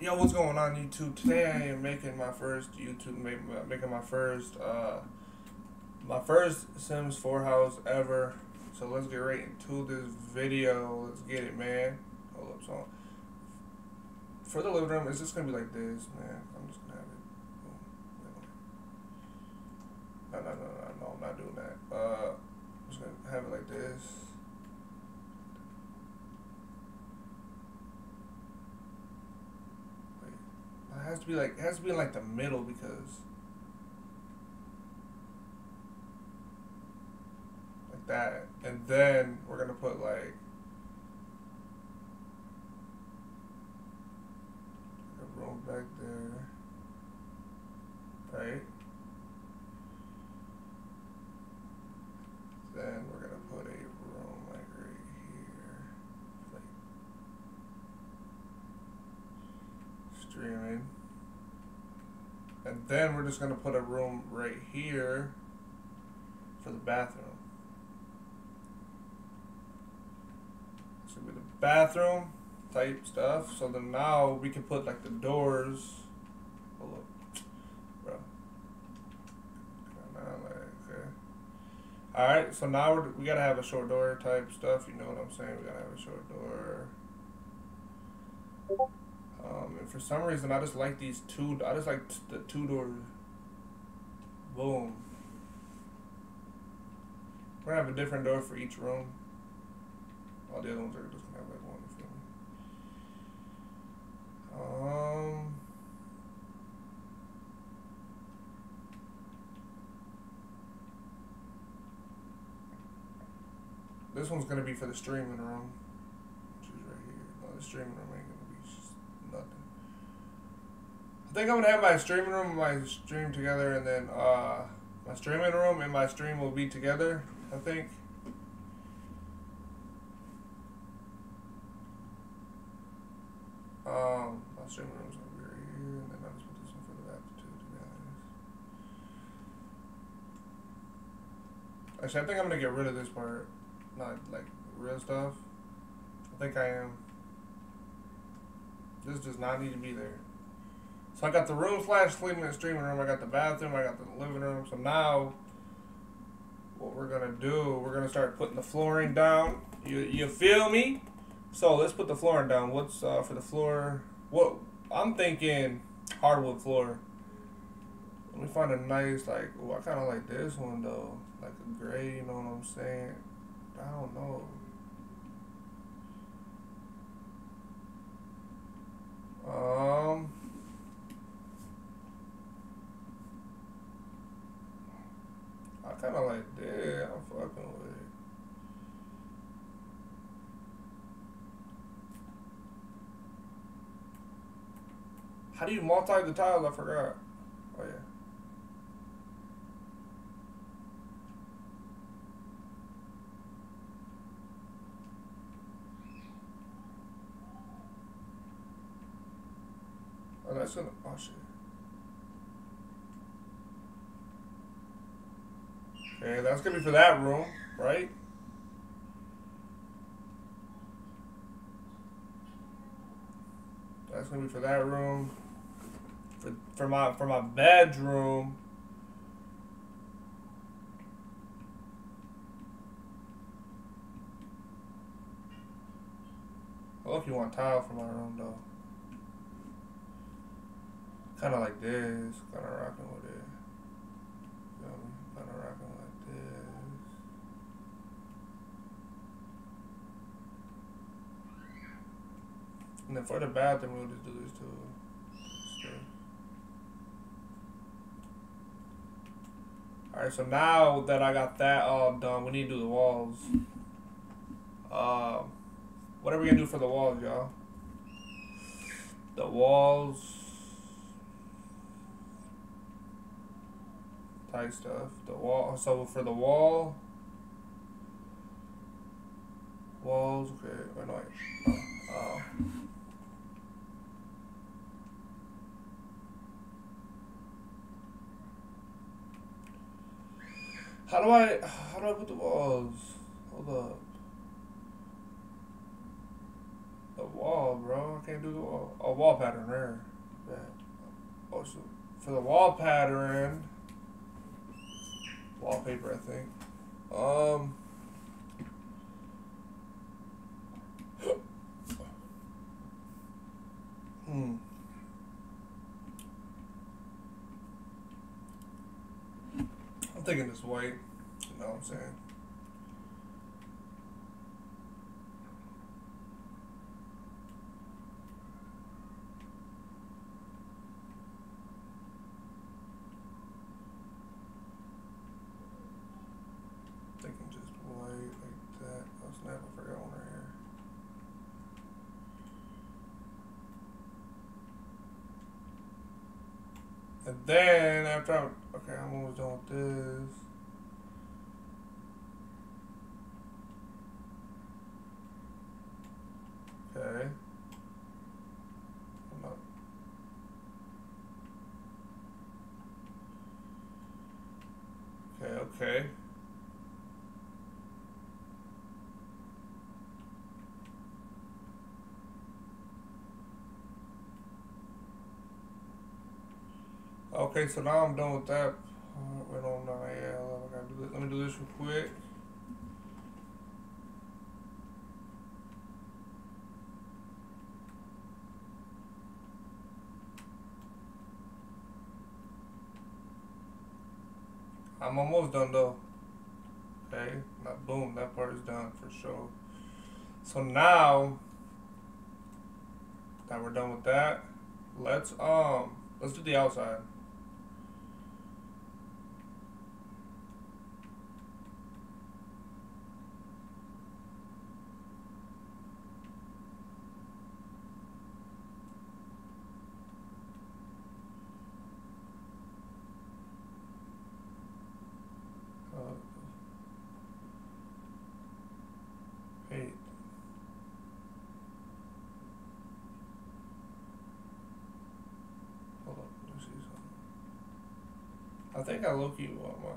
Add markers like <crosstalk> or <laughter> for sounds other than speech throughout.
Yo, what's going on YouTube? Today I am making my first YouTube, making my first, uh, my first Sims 4 house ever. So let's get right into this video. Let's get it, man. Hold up, so for the living room, it's just gonna be like this, man. I'm just gonna have it. No, no, no, no, no, I'm not doing that. Uh, I'm just gonna have it like this. It has to be like it has to be in like the middle because like that, and then we're gonna put like a room back there, right? Then we're gonna put a room like right here, like streaming. And then we're just going to put a room right here for the bathroom. This will be the bathroom type stuff. So then now we can put like the doors. Hold up. Bro. Okay. Alright, so now we're, we got to have a short door type stuff. You know what I'm saying? We got to have a short door. Um, and for some reason, I just like these two. I just like the two door. Boom. We're gonna have a different door for each room. All the other ones are just gonna have like one. Um. This one's gonna be for the streaming room, which is right here. No, the streaming room ain't I think I'm gonna have my streaming room and my stream together, and then uh, my streaming room and my stream will be together. I think. Um, my streaming room's over here, and then I just put this one for the back too. To be honest. Actually, I think I'm gonna get rid of this part, not like real stuff. I think I am. This does not need to be there. So I got the room slash sleeping and streaming room. I got the bathroom. I got the living room. So now, what we're gonna do? We're gonna start putting the flooring down. You you feel me? So let's put the flooring down. What's uh, for the floor? What I'm thinking hardwood floor. Let me find a nice like. Oh, I kind of like this one though, like a gray. You know what I'm saying? I don't know. Um. I kind of like that. I'm fucking with it. How do you multi the tiles? I forgot. Oh yeah. Oh, that's gonna. Oh shit. Okay, that's gonna be for that room, right? That's gonna be for that room. For for my for my bedroom. I love you want tile for my room though. Kind of like this, kind of rocking with it. You know, kind of rocking like this. And then for the bathroom, we'll just do this too. Alright, so now that I got that all done, we need to do the walls. Um, what are we gonna do for the walls, y'all? The walls. Type stuff. The wall. So for the wall. Walls. Okay. Wait, no, wait. Oh. oh. How do I how do I put the walls? Hold up. The wall, bro. I can't do the wall. Oh, wall pattern there. Yeah. Oh, so for the wall pattern, wallpaper, I think. Um. hmm. I'm thinking this white. You know what I'm saying? Just white like that. Oh! I forgot one right here. And then after I done with this. Okay. Okay, okay. Okay, so now I'm done with that. Wait on yeah, I gotta do this. Let me do this real quick. I'm almost done though. Okay, now boom, that part is done for sure. So now that we're done with that, let's um let's do the outside. Uh, hey, hold on, let me see something. I think I low key want my.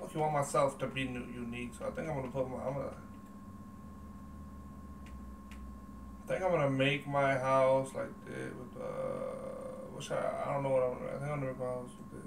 Hmm. Key want myself to be new, unique, so I think I'm gonna put my. I'm gonna. I think I'm gonna make my house like this with uh. Should I? I don't know what I'm gonna. I think I'm gonna make my house with.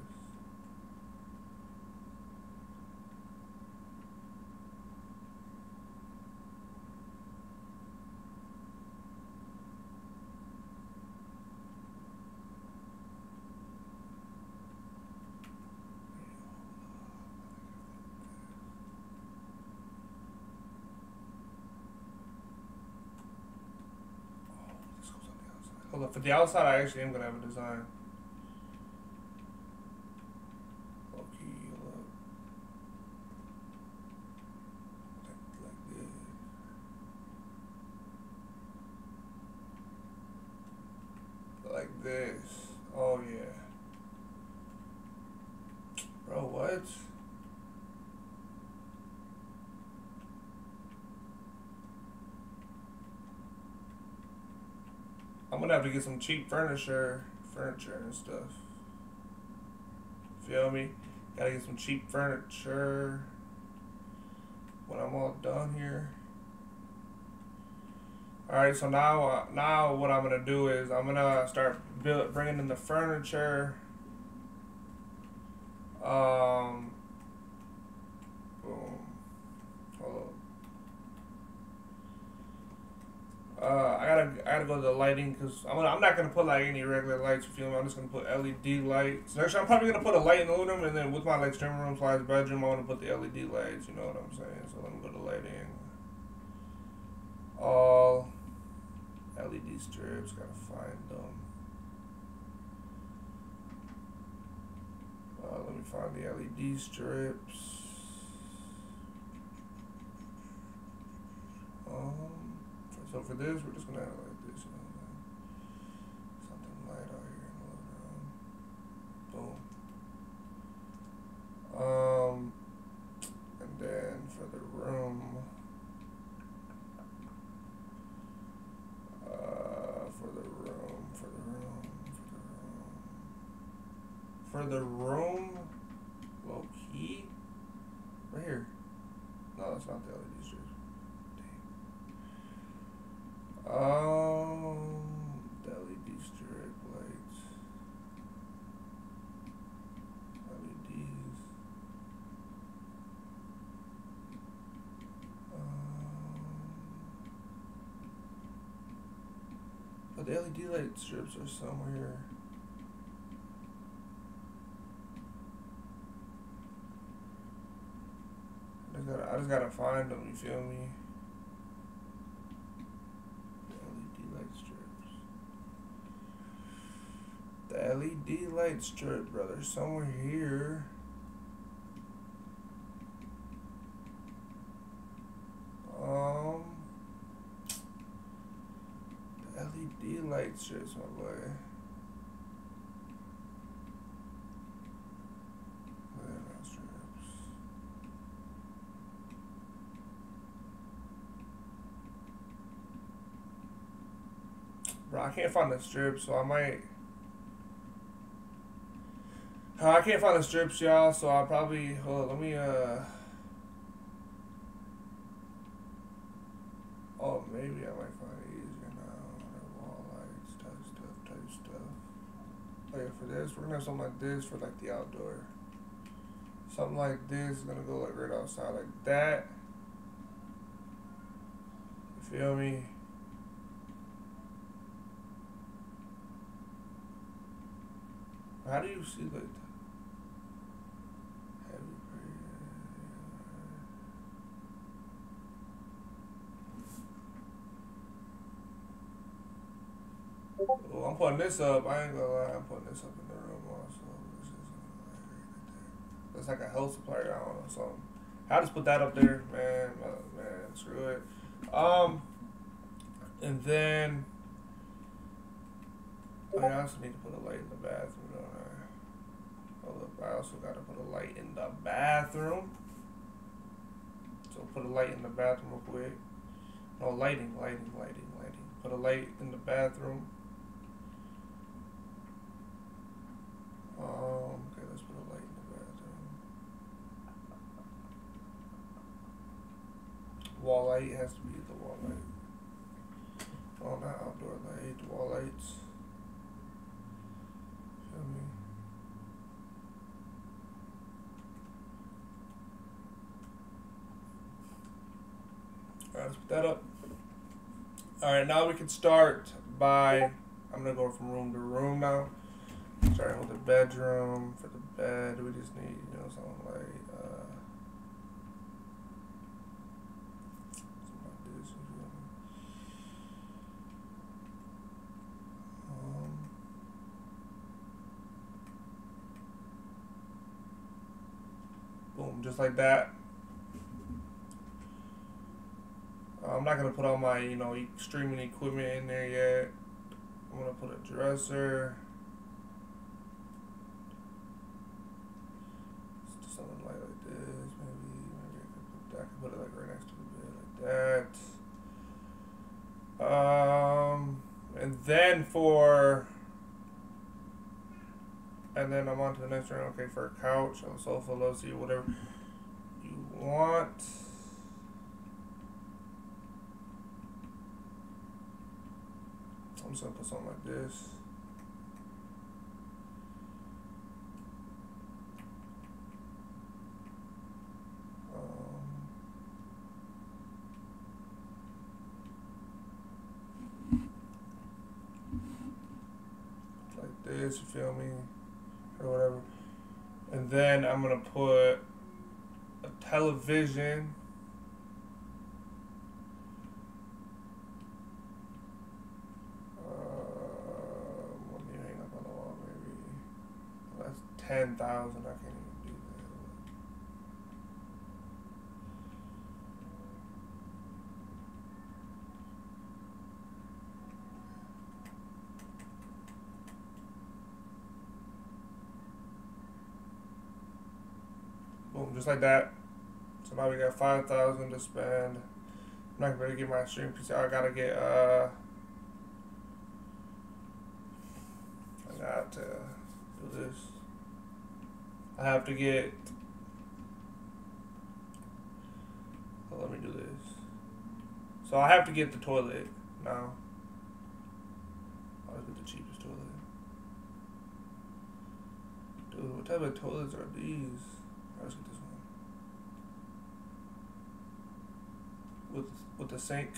This goes on the For the outside, I actually am gonna have a design. Like this. Oh yeah. Bro, what? Have to get some cheap furniture, furniture and stuff. Feel me? Gotta get some cheap furniture. When I'm all done here. All right, so now, uh, now what I'm gonna do is I'm gonna start build, bringing in the furniture. Um. Boom. Hold up. Uh, I gotta I gotta go to the lighting because I'm gonna, I'm not gonna put like any regular lights. You feel me? I'm just gonna put LED lights. Actually, I'm probably gonna put a light in the living room, and then with my like stream room slash bedroom, I want to put the LED lights. You know what I'm saying? So let me go to lighting. All LED strips. Gotta find them. Uh, let me find the LED strips. Um. So for this, we're just gonna have it like this, you know, something light out here in the room. Boom. Um, and then for the room, uh, for the room, for the room, for the room. for the room, low key, right here. No, that's not the LED strips. Dang. Um, the LED strip lights. LEDs. Um, but the LED light strips are somewhere. I just gotta, I just gotta find them. You feel me? LED light strips. The LED light strip, brother, somewhere here. Um, the Strips, my boy. Bro, I can't find the strips, so I might. I can't find the strips, y'all, so I'll probably. Hold on, let me, uh. Oh, maybe I might find it easier now. Wall lights, type stuff, type stuff. Oh, yeah, for this, we're gonna have something like this for like the outdoor. Something like this is gonna go like right outside, like that. You feel me? How do you see like that? Oh, I'm putting this up. I ain't gonna lie. I'm putting this up in the room also. This is That's like a health supplier. I don't know So I just put that up there, man. Uh, man, screw it. Um, and then I also need to put a light in the bathroom, don't I? Hold up, I also gotta put a light in the bathroom. So put a light in the bathroom real quick. No lighting, lighting, lighting, lighting. Put a light in the bathroom. Um, okay, let's put a light in the bathroom. Wall light has to be the wall light. Oh, not outdoor light, wall lights. Feel me? Alright, let's put that up. Alright, now we can start by. I'm gonna go from room to room now. Starting with the bedroom. For the bed, we just need, you know, something like. Uh, something like this, you feel me? Um, boom, just like that. I'm not gonna put all my, you know, streaming equipment in there yet. I'm gonna put a dresser. Just Something light like this, maybe. Maybe I could put, I could put it like right next to the bed, like that. Um, and then for, and then I'm on to the next room. Okay, for a couch the sofa, low seat, whatever you want. I'm just gonna put something like this. Um, like this, you feel me? then I'm going to put a television. Uh, one you hang up on the wall, maybe. That's 10,000. Just like that. So now we got five thousand to spend. I'm not gonna get my stream PC. I gotta get uh. I got to do this. I have to get. Oh, let me do this. So I have to get the toilet now. I'll get the cheapest toilet. Dude, what type of toilets are these? Let's get this one. With with the sink.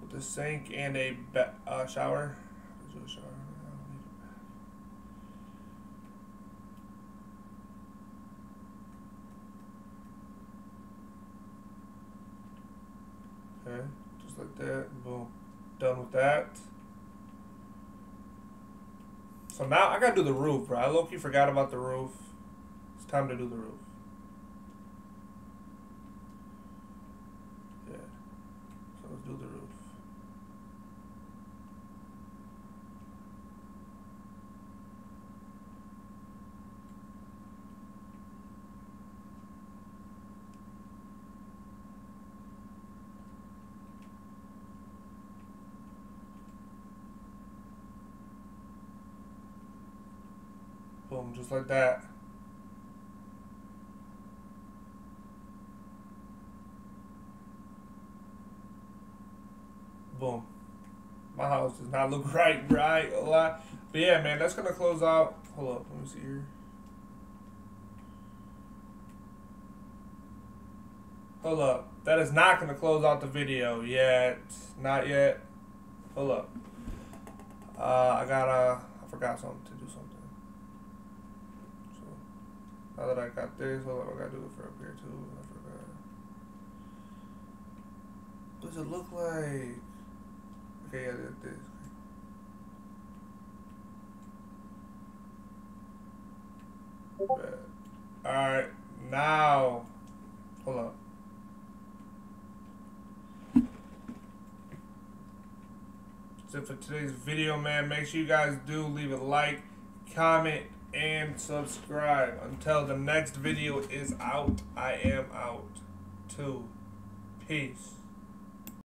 With the sink and a uh, shower. Shower? Okay, just like that. Boom. Done with that. So now I gotta do the roof, bro. I low key forgot about the roof. It's time to do the roof. Yeah. So let's do the roof. Like that. Boom. My house does not look <laughs> right, right? A lot. But yeah, man, that's gonna close out. Hold up, let me see here. Hold up. That is not gonna close out the video yet. Not yet. Hold up. Uh, I gotta. I forgot something to do something. So now that I got this, hold up. I gotta do it for up here too. I forgot. What does it look like? Okay, yeah, did this. Alright, now. Hold up. That's it for today's video, man. Make sure you guys do leave a like, comment, and subscribe. Until the next video is out, I am out. Two. Peace.